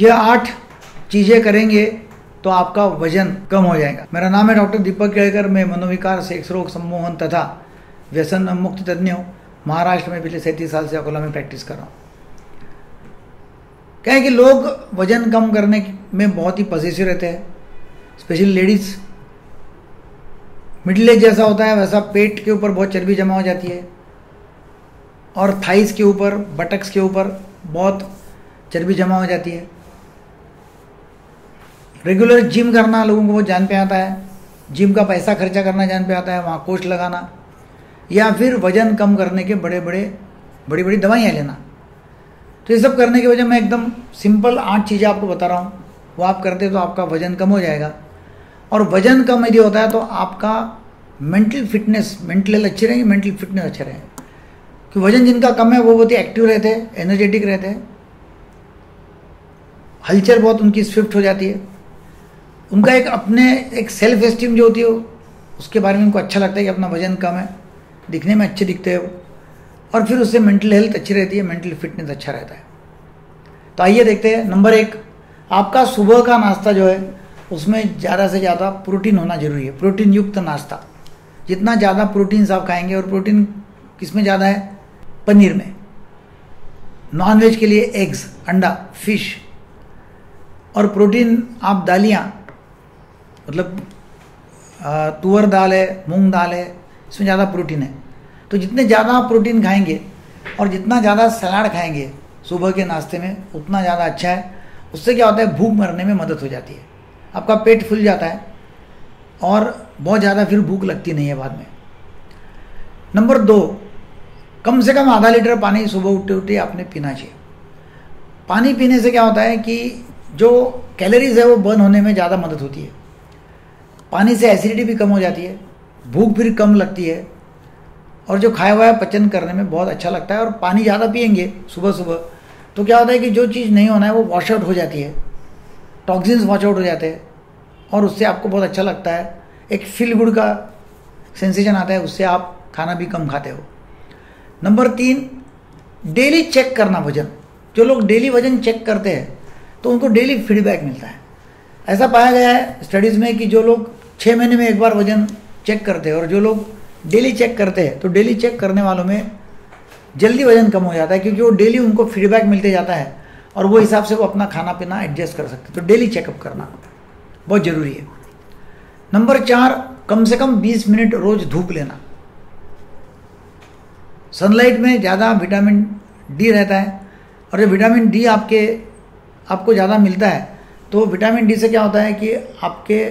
ये आठ चीज़ें करेंगे तो आपका वज़न कम हो जाएगा। मेरा नाम है डॉक्टर दीपक केड़कर मैं मनोविकार, सेक्स रोग सम्मोहन तथा व्यसन मुक्त तज्ञ हूँ। महाराष्ट्र में पिछले सैंतीस साल से अकोला में प्रैक्टिस कर रहा हूँ। क्या है कि लोग वज़न कम करने में बहुत ही पॉजिटिव रहते हैं। स्पेशली लेडीज़ मिडिल एज जैसा होता है, वैसा पेट के ऊपर बहुत चर्बी जमा हो जाती है और थाइस के ऊपर बटक्स के ऊपर बहुत चर्बी जमा हो जाती है। रेगुलर जिम करना लोगों को बहुत जान पे आता है। जिम का पैसा खर्चा करना जान पे आता है, वहाँ कोच लगाना। या फिर वज़न कम करने के बड़े बड़े बड़ी बड़ी दवाइयाँ लेना। तो ये सब करने की वजह मैं एकदम सिंपल आठ चीज़ें आपको बता रहा हूँ। वो आप करते तो आपका वज़न कम हो जाएगा। और वज़न कम यदि होता है तो आपका मेंटल फिटनेस मेंटल हेल्थ अच्छी रहेगी मेंटल फिटनेस अच्छे रहेंगे। कि वज़न जिनका कम है वो बहुत ही एक्टिव रहते हैं एनर्जेटिक रहते हैं। हलचल बहुत उनकी स्विफ्ट हो जाती है। उनका एक अपने एक सेल्फ एस्टीम जो होती है उसके बारे में उनको अच्छा लगता है कि अपना वज़न कम है, दिखने में अच्छे दिखते हैं वो और फिर उससे मेंटल हेल्थ अच्छी रहती है मेंटल फिटनेस अच्छा रहता है। तो आइए देखते हैं नंबर एक, आपका सुबह का नाश्ता जो है, उसमें ज़्यादा से ज़्यादा प्रोटीन होना ज़रूरी है। प्रोटीन युक्त नाश्ता। जितना ज़्यादा प्रोटीन आप खाएँगे, और प्रोटीन किसमें ज़्यादा है? पनीर में। नॉन वेज के लिए एग्स अंडा फ़िश और प्रोटीन आप दालियाँ मतलब तुअर दाल है, मूंग दाल है, इसमें ज़्यादा प्रोटीन है। तो जितने ज़्यादा आप प्रोटीन खाएँगे और जितना ज़्यादा सलाद खाएँगे सुबह के नाश्ते में, उतना ज़्यादा अच्छा है। उससे क्या होता है, भूख मरने में मदद हो जाती है। आपका पेट फूल जाता है और बहुत ज़्यादा फिर भूख लगती नहीं है बाद में। नंबर दो, कम से कम आधा लीटर पानी सुबह उठते उठते आपने पीना चाहिए। पानी पीने से क्या होता है कि जो कैलोरीज है वो बर्न होने में ज़्यादा मदद होती है। पानी से एसिडिटी भी कम हो जाती है, भूख फिर कम लगती है, और जो खाया हुआ है पचन करने में बहुत अच्छा लगता है, और पानी ज़्यादा पियेंगे सुबह सुबह तो क्या होता है कि जो चीज़ नहीं होना है वो वॉश आउट हो जाती है टॉक्सिन्स वॉच आउट हो जाते हैं, और उससे आपको बहुत अच्छा लगता है, एक फील गुड का सेंसेशन आता है, उससे आप खाना भी कम खाते हो। नंबर तीन डेली चेक करना वज़न। जो लोग डेली वज़न चेक करते हैं तो उनको डेली फीडबैक मिलता है। ऐसा पाया गया है स्टडीज़ में कि जो लोग छः महीने में एक बार वज़न चेक करते हैं और जो लोग डेली चेक करते हैं तो डेली चेक करने वालों में जल्दी वज़न कम हो जाता है क्योंकि वो डेली उनको फीडबैक मिलते जाता है और वो हिसाब से वो अपना खाना पीना एडजस्ट कर सकते हैं। तो डेली चेकअप करना बहुत ज़रूरी है। नंबर चार, कम से कम 20 मिनट रोज धूप लेना। सनलाइट में ज़्यादा विटामिन डी रहता है और जब विटामिन डी आपके, आपको ज़्यादा मिलता है तो विटामिन डी से क्या होता है कि आपके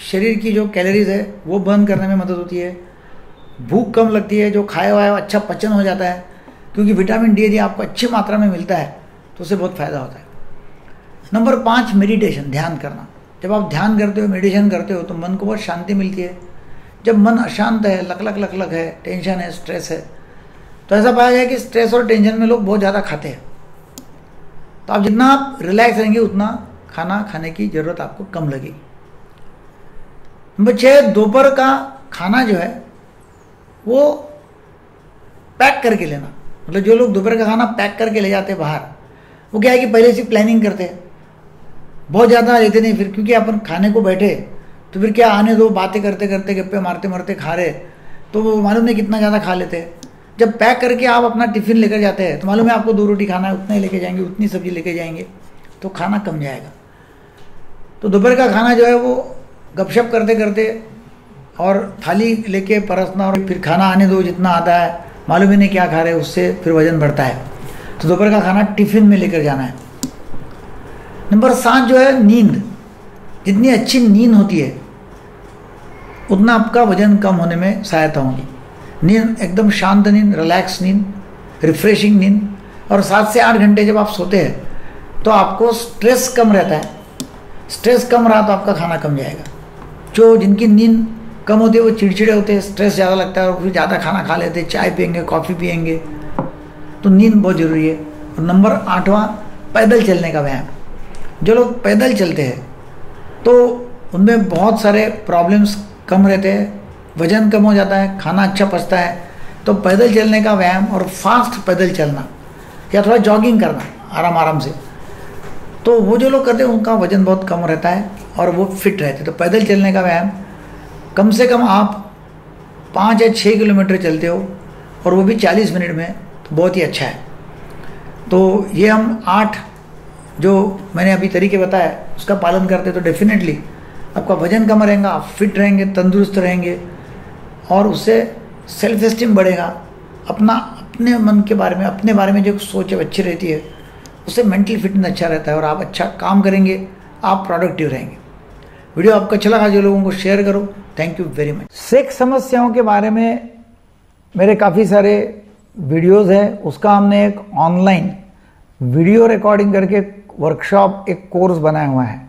शरीर की जो कैलोरीज है, वो बर्न करने में मदद होती है। भूख कम लगती है, जो खाया हुआ है अच्छा पचन हो जाता है। क्योंकि विटामिन डी यदि आपको अच्छी मात्रा में मिलता है तो उससे बहुत फ़ायदा होता है। नंबर पाँच मेडिटेशन ध्यान करना। जब आप ध्यान करते हो मेडिटेशन करते हो तो मन को बहुत शांति मिलती है। जब मन अशांत है लक लक लक लक है टेंशन है स्ट्रेस है तो ऐसा पाया गया कि स्ट्रेस और टेंशन में लोग बहुत ज़्यादा खाते हैं। तो आप जितना आप रिलैक्स रहेंगे, उतना खाना खाने की ज़रूरत आपको कम लगेगी। छः दोपहर का खाना जो है, वो पैक करके लेना। मतलब जो लोग दोपहर का खाना पैक करके ले जाते बाहर, वो क्या है कि पहले से प्लानिंग करते हैं। बहुत ज़्यादा लेते नहीं, फिर क्योंकि अपन खाने को बैठे तो फिर क्या आने दो, बातें करते करते, गप्पे मारते मारते खा रहे तो वो मालूम नहीं कितना ज़्यादा खा लेते जब पैक करके आप अपना टिफ़िन लेकर जाते हैं तो मालूम है आपको दो रोटी खाना है, उतना ही लेके जाएँगे, उतनी सब्ज़ी लेके जाएँगे तो खाना कम जाएगा। तो दोपहर का खाना जो है, वो गपशप करते करते और थाली लेके परसना और फिर खाना आने दो जितना आता है, मालूम ही नहीं क्या खा रहे उससे फिर वज़न बढ़ता है। तो दोपहर का खाना टिफ़िन में लेकर जाना है। नंबर सात जो है, नींद। जितनी अच्छी नींद होती है, उतना आपका वज़न कम होने में सहायता होगी। नींद, एकदम शांत नींद रिलैक्स नींद रिफ्रेशिंग नींद। और सात से आठ घंटे जब आप सोते हैं तो आपको स्ट्रेस कम रहता है। स्ट्रेस कम रहा तो आपका खाना कम जाएगा। जो जिनकी नींद कम होती है, वो चिड़चिड़े होते हैं स्ट्रेस ज़्यादा लगता है और फिर ज़्यादा खाना खा लेते हैं, चाय पियेंगे कॉफ़ी पियेंगे। तो नींद बहुत ज़रूरी है। और नंबर आठवां, पैदल चलने का व्यायाम। जो लोग पैदल चलते हैं तो उनमें बहुत सारे प्रॉब्लम्स कम रहते हैं, वज़न कम हो जाता है, खाना अच्छा पचता है। तो पैदल चलने का व्यायाम और फास्ट पैदल चलना, या थोड़ा जॉगिंग करना आराम आराम से। तो वो जो लोग करते हैं, उनका वज़न बहुत कम रहता है और वो फिट रहते तो पैदल चलने का व्यायाम, कम से कम आप पाँच या छः किलोमीटर चलते हो और वो भी चालीस मिनट में तो बहुत ही अच्छा है। तो ये हम आठ जो मैंने अभी तरीके बताया उसका पालन करते तो डेफिनेटली आपका वज़न कम रहेगा, आप फिट रहेंगे, तंदुरुस्त रहेंगे और उससे सेल्फ एस्टीम बढ़ेगा। अपना, अपने मन के बारे में, अपने बारे में जो सोच अच्छी रहती है। उससे मेंटल फिटनेस अच्छा रहता है और आप अच्छा काम करेंगे, आप प्रोडक्टिव रहेंगे। वीडियो आपको अच्छा लगा जो लोगों को शेयर करो। Thank you very much sex समस्याओं के बारे में मेरे काफ़ी सारे वीडियोस हैं। उसका हमने एक ऑनलाइन वीडियो रिकॉर्डिंग करके वर्कशॉप एक कोर्स बनाया हुआ है।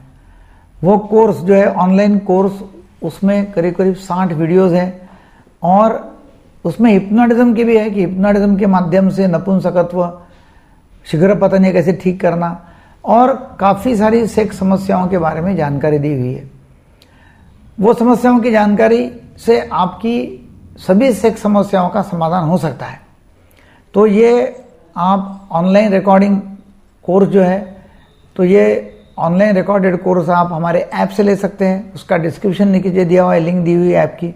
वो कोर्स जो है ऑनलाइन कोर्स उसमें करीब करीब साठ वीडियोस हैं। और उसमें हिप्नोटिज्म की भी है कि हिप्नोटिज्म के माध्यम से नपुंसकत्व शीघ्र पतन कैसे ठीक करना और काफ़ी सारी सेक्स समस्याओं के बारे में जानकारी दी हुई है। वो समस्याओं की जानकारी से आपकी सभी सेक्स समस्याओं का समाधान हो सकता है। तो ये आप ऑनलाइन रिकॉर्डिंग कोर्स जो है तो ये ऑनलाइन रिकॉर्डेड कोर्स आप हमारे ऐप से ले सकते हैं। उसका डिस्क्रिप्शन नीचे दिया हुआ है लिंक दी हुई है ऐप की।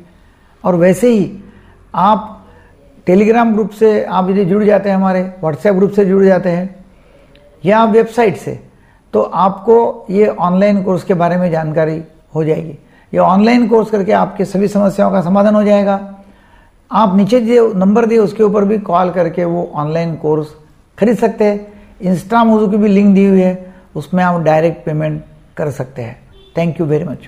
और वैसे ही आप टेलीग्राम ग्रुप से आप यदि जुड़ जाते हैं हमारे व्हाट्सएप ग्रुप से जुड़ जाते हैं, या वेबसाइट से तो आपको ये ऑनलाइन कोर्स के बारे में जानकारी हो जाएगी। ये ऑनलाइन कोर्स करके आपके सभी समस्याओं का समाधान हो जाएगा। आप नीचे जो नंबर दिए, उसके ऊपर भी कॉल करके वो ऑनलाइन कोर्स खरीद सकते हैं। इंस्टा मोजू की भी लिंक दी हुई है, उसमें आप डायरेक्ट पेमेंट कर सकते हैं। Thank you very much